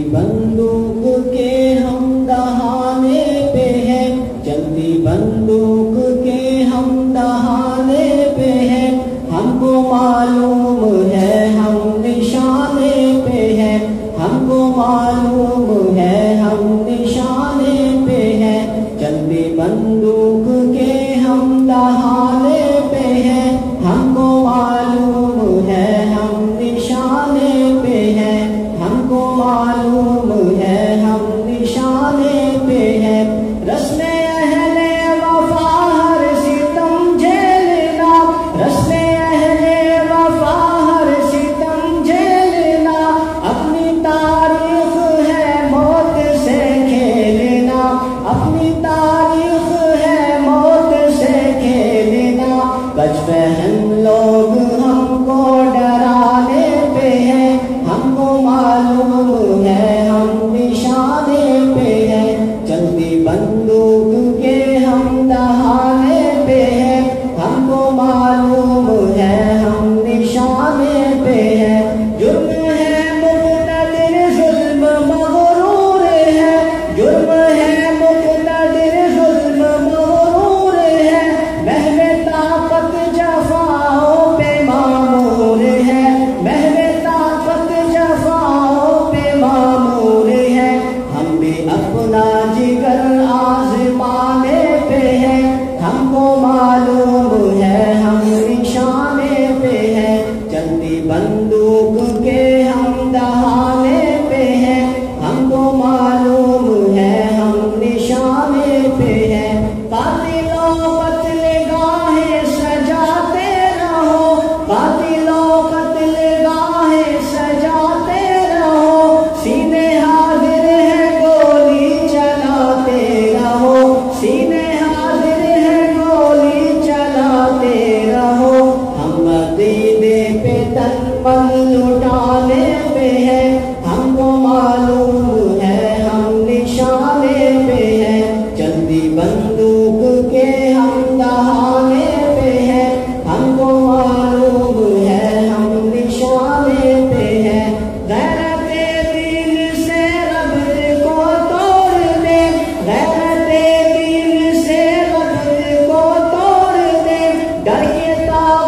जल्दी बंदूक के हम दहाने पे हैं। जल्दी बंदूक के हम दहाने पे हैं। हमको मालूम है हम निशाने पे हैं। हमको मालूम है हम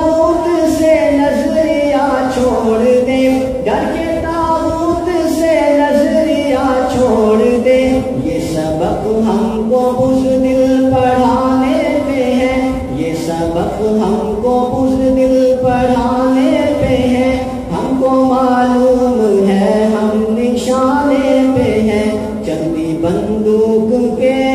ताबूत से नज़रिया छोड़ दे। डर के ताबूत से नज़रिया छोड़ दे। ये सबक हमको उस दिल पढ़ाने पे है। ये सबक हमको उस दिल पढ़ाने पे है। हमको मालूम है हम निशाने पे है। चंदी बंदूक के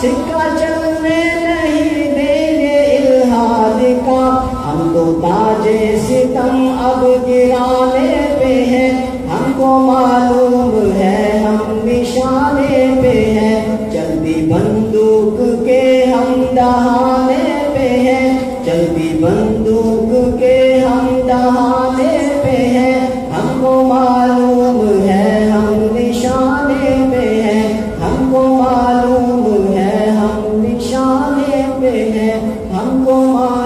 सिक्का चलने नहीं देंगे इल्हाद का। हम तो ताजे सितम अब गिराने पे हैं। हमको मालूम है हम निशाने पे हैं। जल्दी बंदूक के हम दहाने पे हैं। जल्दी बंदूक 命で南郷前